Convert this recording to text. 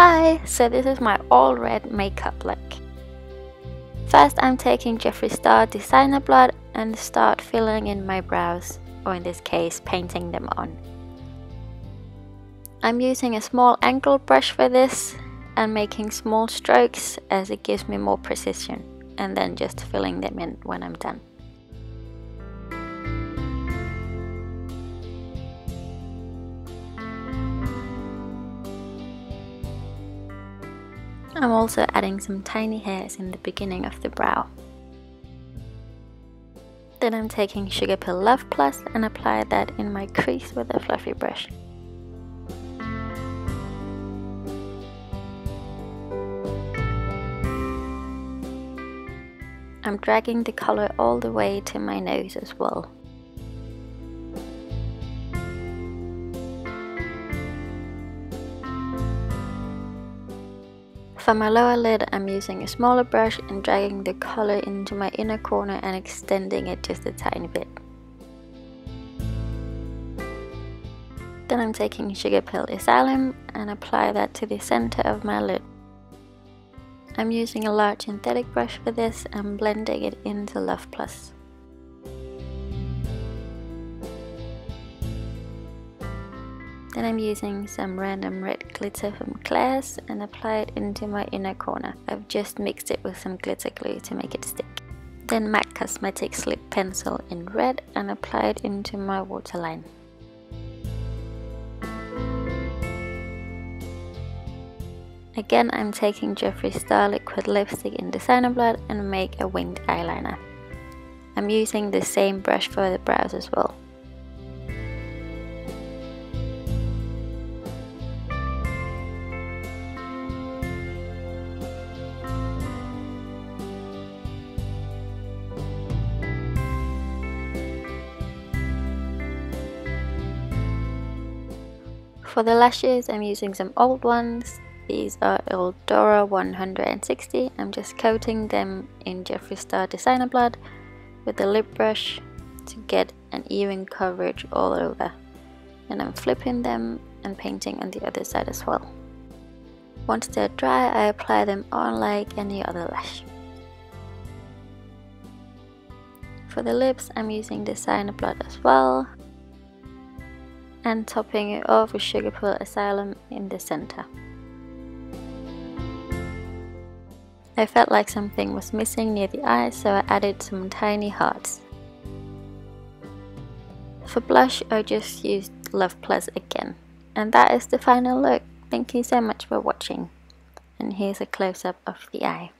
Hi, so this is my all red makeup look. First I'm taking Jeffree Star Designer Blood and start filling in my brows, or in this case painting them on. I'm using a small angle brush for this and making small strokes as it gives me more precision and then just filling them in when I'm done. I'm also adding some tiny hairs in the beginning of the brow. Then I'm taking Sugarpill Love Plus and apply that in my crease with a fluffy brush. I'm dragging the color all the way to my nose as well. For my lower lid, I'm using a smaller brush and dragging the color into my inner corner and extending it just a tiny bit. Then I'm taking Sugarpill Asylum and apply that to the center of my lid. I'm using a large synthetic brush for this and blending it into Love Plus. Then I'm using some random red glitter from Claire's and apply it into my inner corner. I've just mixed it with some glitter glue to make it stick. Then MAC Cosmetics lip pencil in red and apply it into my waterline. Again I'm taking Jeffree Star liquid lipstick in Designer Blood and make a winged eyeliner. I'm using the same brush for the brows as well. For the lashes, I'm using some old ones. These are Eldora 160. I'm just coating them in Jeffree Star Designer Blood with a lip brush to get an even coverage all over. And I'm flipping them and painting on the other side as well. Once they're dry, I apply them on like any other lash. For the lips, I'm using Designer Blood as well and topping it off with Sugarpill Asylum in the center. I felt like something was missing near the eye so I added some tiny hearts. For blush I just used Love Plus again. And that is the final look. Thank you so much for watching. And here's a close-up of the eye.